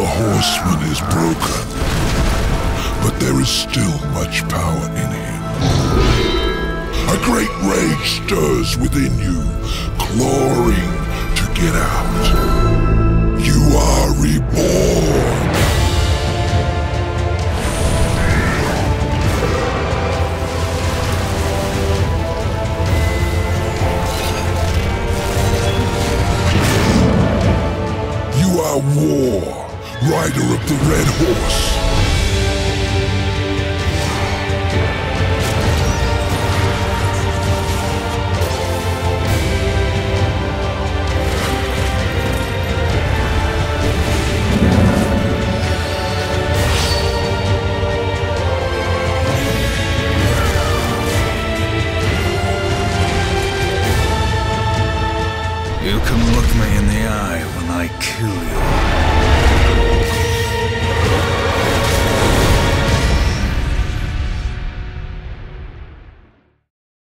The horseman is broken, but there is still much power in him. A great rage stirs within you, clawing to get out. You are reborn. You are War, rider of the Red Horse. You can look me in the eye